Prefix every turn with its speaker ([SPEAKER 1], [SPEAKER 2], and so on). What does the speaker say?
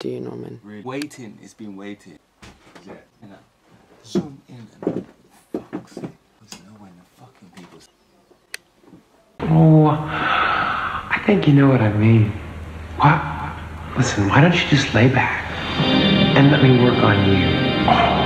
[SPEAKER 1] Do you know, man?
[SPEAKER 2] Really. Waiting, it's been waiting. Yeah. Zoom in and fuck's sake. There's no way the fucking people.
[SPEAKER 3] Oh, I think you know what I mean. What? Listen, why don't you just lay back and let me work on you?